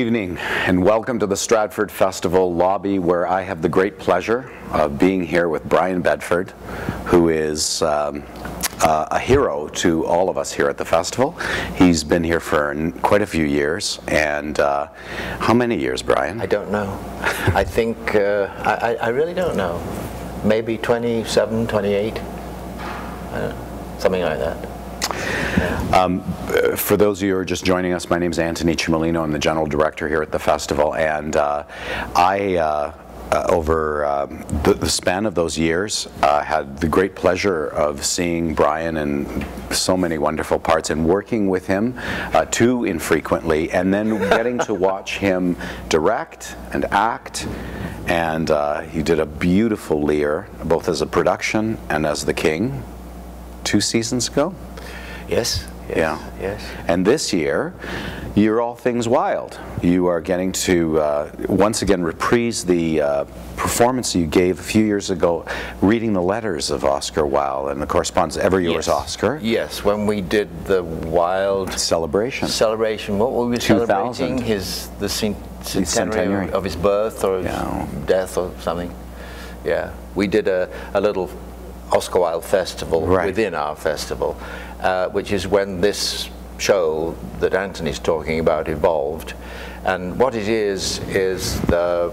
evening and welcome to the Stratford Festival lobby where I have the great pleasure of being here with Brian Bedford who is um, uh, a hero to all of us here at the festival. He's been here for quite a few years and uh, how many years Brian? I don't know. I think, uh, I, I, really don't know. Maybe 27, 28, something like that. Um, for those of you who are just joining us, my name is Antoni Cimolino. I'm the general director here at the festival, and uh, I. Uh, uh, over um, the, the, span of those years, uh, had the great pleasure of seeing Brian in so many wonderful parts and working with him uh, too infrequently, and then getting to watch him direct and act. And uh, he did a beautiful Lear, both as a production and as the king, two seasons ago. Yes. Yes, yeah. Yes. And this year, you're all things Wilde. You are getting to uh, once again reprise the uh, performance you gave a few years ago, reading the letters of Oscar Wilde and the correspondence ever yours, yes. Oscar. Yes, when we did the Wilde celebration. Celebration. What were we celebrating? His the centenary, centenary, of his birth or yeah. death or something. Yeah, we did a, a little Oscar Wilde festival right. within our festival, uh, which is when this show that Antoni's talking about evolved. And what it is, is the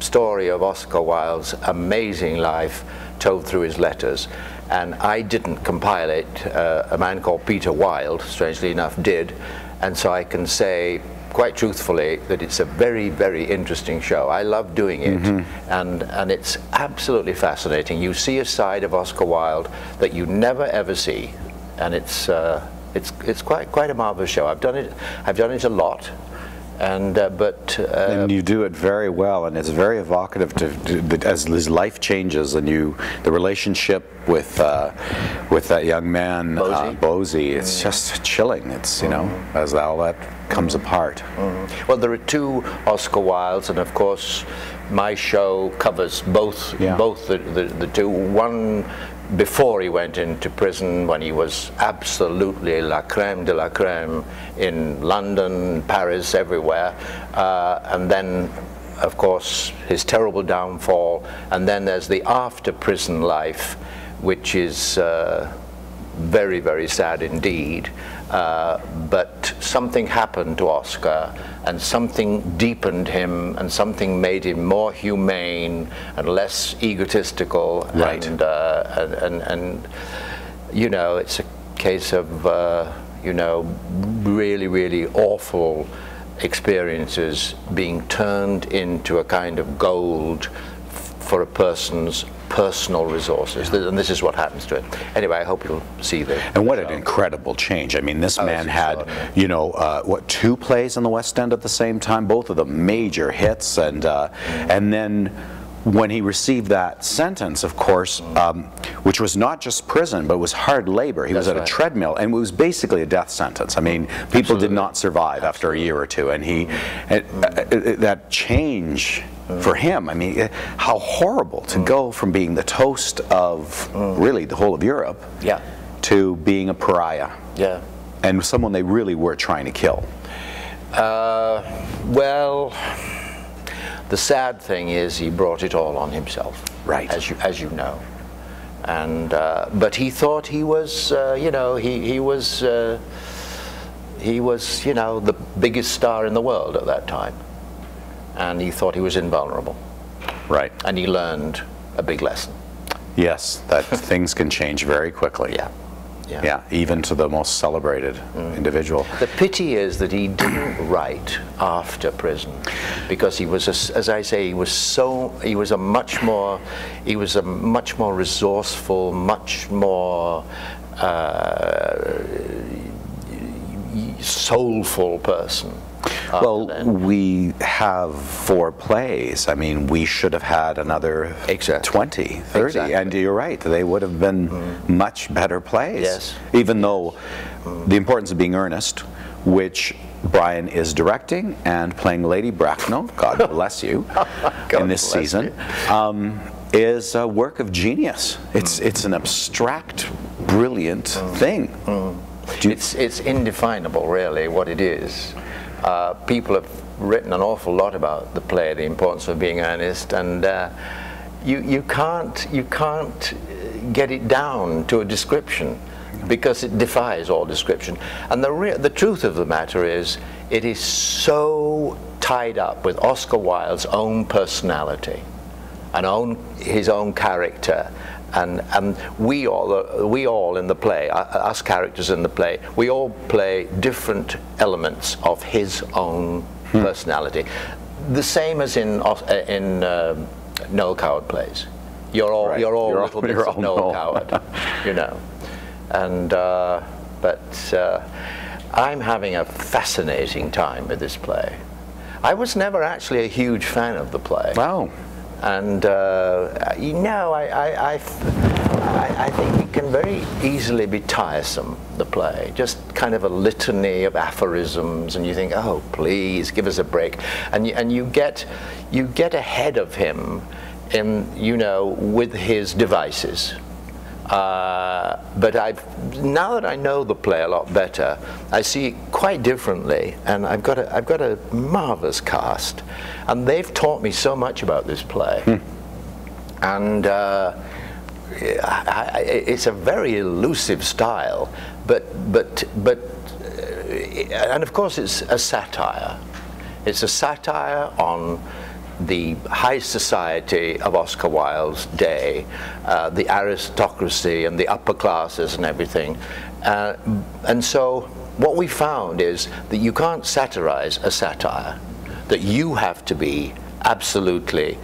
story of Oscar Wilde's amazing life told through his letters. And I didn't compile it. Uh, a man called Peter Wilde, strangely enough, did. And so I can say quite truthfully that it's a very, very interesting show. I love doing it, mm -hmm. and, and it's absolutely fascinating. You see a side of Oscar Wilde that you never ever see, and it's, uh, it's, it's quite, quite a marvelous show. I've done it, I've done it a lot, and uh, but uh, and you do it very well, and it's very evocative to, to, as his life changes, and you the relationship with uh, with that young man Bosie. Bosie it's just chilling. It's you know as all that comes apart. Mm. Well, there are two Oscar Wildes, and of course, my show covers both yeah. both the, the, the two. One before he went into prison, when he was absolutely la creme de la creme in London, Paris, everywhere, uh, and then of course his terrible downfall, and then there's the after prison life, which is. Uh, very, very sad indeed. Uh, but something happened to Oscar and something deepened him and something made him more humane and less egotistical. Right. And, uh, and, and, and, you know, it's a case of, uh, you know, really, really awful experiences being turned into a kind of gold for a person's personal resources, yeah. and this is what happens to it. Anyway, I hope you'll see the. And what an incredible change! I mean, this oh, man had, you know, uh, what two plays in the West End at the same time, both of them major hits, and uh, mm. and then when he received that sentence, of course, um, which was not just prison, but was hard labor. He That's was at right. a treadmill, and it was basically a death sentence. I mean, people Absolutely. did not survive Absolutely. after a year or two, and he, mm. uh, uh, that change for him. I mean, eh, how horrible to mm. go from being the toast of mm. really the whole of Europe yeah. to being a pariah. Yeah. And someone they really were trying to kill. Uh, well, the sad thing is he brought it all on himself. Right. As you, as you know. And, uh, but he thought he was, uh, you know, he, he was, uh, he was, you know, the biggest star in the world at that time and he thought he was invulnerable. Right. And he learned a big lesson. Yes, that things can change very quickly. Yeah. Yeah. yeah, even to the most celebrated mm. individual. The pity is that he didn't write after prison, because he was, a, as I say, he was so, he was a much more, he was a much more resourceful, much more uh, soulful person well, we have four plays. I mean, we should have had another exactly. 20, 30. Exactly. And you're right, they would have been mm. much better plays. Yes. Even though mm. the importance of being earnest, which Brian is directing and playing Lady Bracknell, God bless you, God in this season, um, is a work of genius. It's, mm. it's an abstract, brilliant mm. thing. Mm. It's, it's indefinable, really, what it is. Uh, people have written an awful lot about the play, the importance of being earnest, and uh, you, you, can't, you can't get it down to a description because it defies all description. And the, the truth of the matter is, it is so tied up with Oscar Wilde's own personality and own, his own character. And, and we, all, we all in the play, us characters in the play, we all play different elements of his own hmm. personality. The same as in, in uh, Noel Coward plays. You're all, right. you're all you're little all, bits of Noel, Noel Coward, you know. And, uh, but uh, I'm having a fascinating time with this play. I was never actually a huge fan of the play. Wow. And, uh, you know, I, I, I, I, think it can very easily be tiresome, the play. Just kind of a litany of aphorisms, and you think, oh, please, give us a break. And and you, get, you get ahead of him in, you know, with his devices. Uh, but I've, now that I know the play a lot better, I see it quite differently, and I've got a, I've got a marvelous cast, and they've taught me so much about this play. Hmm. And uh, I, I, it's a very elusive style, but, but, but, uh, and of course it's a satire. It's a satire on the high society of Oscar Wilde's day, uh, the aristocracy and the upper classes and everything. Uh, and so what we found is that you can't satirize a satire, that you have to be absolutely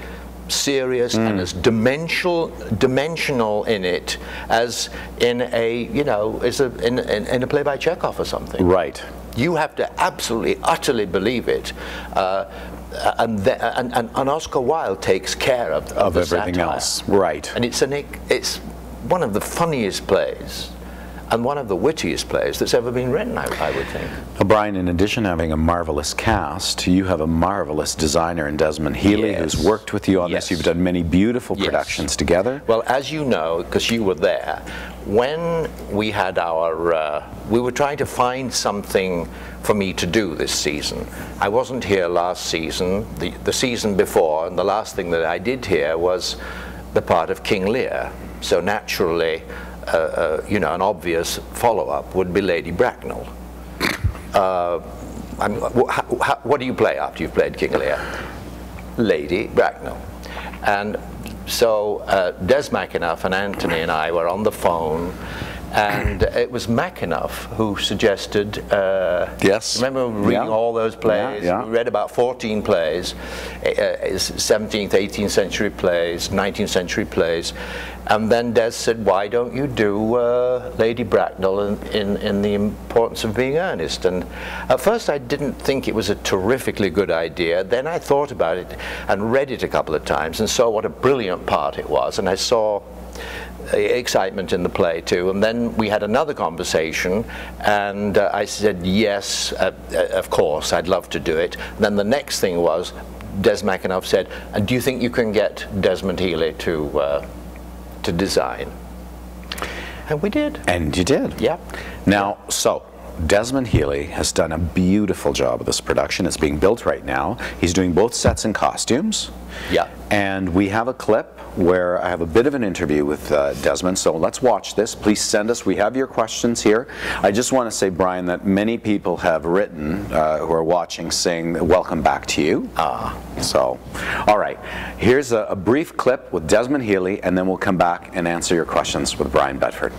serious mm. and as dimensional dimensional in it as in a you know as a in, in, in a play by Chekhov or something. Right. You have to absolutely utterly believe it. Uh, and, the, and, and, and, Oscar Wilde takes care of, of, of everything satire. else, right? And it's an it's one of the funniest plays and one of the wittiest plays that's ever been written, I, I would think. Well, Brian, in addition to having a marvelous cast, you have a marvelous designer in Desmond Heeley yes. who's worked with you on yes. this. You've done many beautiful yes. productions together. Well, as you know, because you were there, when we had our, uh, we were trying to find something for me to do this season. I wasn't here last season, the, the season before, and the last thing that I did here was the part of King Lear. So naturally, uh, you know, an obvious follow-up would be Lady Bracknell. Uh, what do you play after you've played King Lear? Lady Bracknell. And so uh, Des McAnuff and Antoni and I were on the phone and it was McAnuff who suggested. Uh, yes. Remember reading yeah. all those plays? Yeah, yeah. We read about 14 plays, uh, 17th, 18th century plays, 19th century plays, and then Des said, "Why don't you do uh, Lady Bracknell in, in, in, the importance of being earnest?" And at first, I didn't think it was a terrifically good idea. Then I thought about it and read it a couple of times and saw what a brilliant part it was, and I saw excitement in the play too. And then we had another conversation, and uh, I said, yes, uh, uh, of course, I'd love to do it. And then the next thing was, Des McAnuff said, and do you think you can get Desmond Heeley to, uh, to design? And we did. And you did. Yeah. Now, so Desmond Heeley has done a beautiful job of this production. It's being built right now. He's doing both sets and costumes. Yeah. And we have a clip where I have a bit of an interview with uh, Desmond. So let's watch this. Please send us. We have your questions here. I just want to say, Brian, that many people have written uh, who are watching saying, welcome back to you. Ah. So, all right. Here's a, a brief clip with Desmond Heeley, and then we'll come back and answer your questions with Brian Bedford.